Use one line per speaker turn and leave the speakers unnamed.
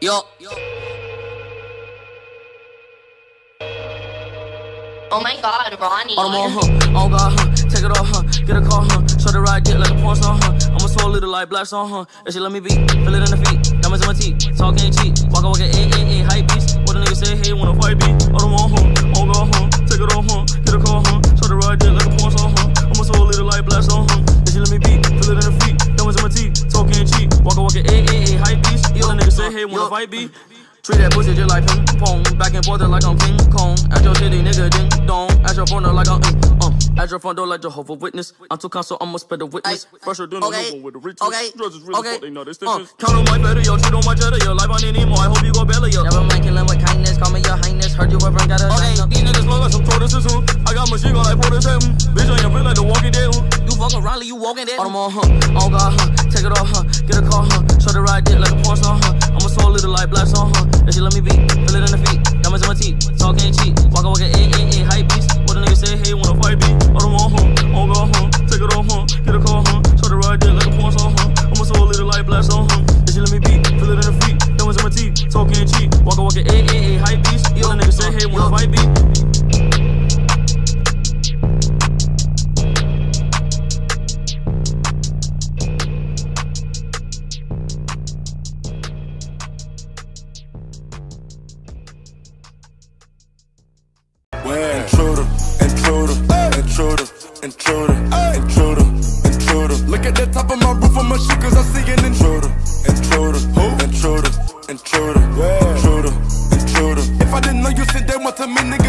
Yo.
Oh my god, Ronny.
On the huh? Oh god, huh? Take it off, huh? Get a car, huh? Show the ride, dick like a porn star, huh? I'm a soul little like black song, huh? And she let me be, feel it in the feet, diamonds in my teeth, talk ain't cheap, walk walk a a a hype beast. What the nigga say, hey, wanna fight me? On the huh? Oh god, huh? Take it off, huh? Get a car, huh? What the nigga wanna fight me? Treat that pussy just like ping pong. Back and forth like I'm King Kong. At your city, nigga, ding dong. At your phone door like I'm, uh, um. At your front door like Jehovah Witness. I'm too console, I'ma spread the witness.
Fresher than a
Okay.
with the richest.
Okay.
Drugs is really
Okay.
fuck, they know this.
Uh, count on my better, yo. Cheat on my cheddar, yo. Life I need anymore. I hope you go belly, yo.
Never mind killing with kindness, call me your highness. Heard you ever got a
Okay, these niggas look like some tortoise is who. I got machine gun like Porter Seven. Bitch on your feet like the walking dead. who. You fuck around, you walking dead. On them all, huh? Oh god, huh? Take it off, huh? Get a car, huh? Show the ride dick like little like black song, huh? And she let me be, feel it in the feet, diamonds in my teeth, talk ain't cheap, walk walk a a a hype beast. What the nigga say, hey, wanna fight me? On them all, huh? Oh go home. Take it off, huh? Get a call huh? Show the ride dick like a porn star, huh? I'm a soul little like black song, huh? And she let me be, feel it in the feet, diamonds in my teeth, talk ain't cheap, walk walk a a a hype beast. What the nigga say, hey, wanna fight me?
Intruder, intruder, intruder. Look at the top of my roof, I'm a shit cause I see an intruder. Intruder, who? Intruder, intruder, yeah. intruder, intruder. If I didn't know you said that one to me, nigga,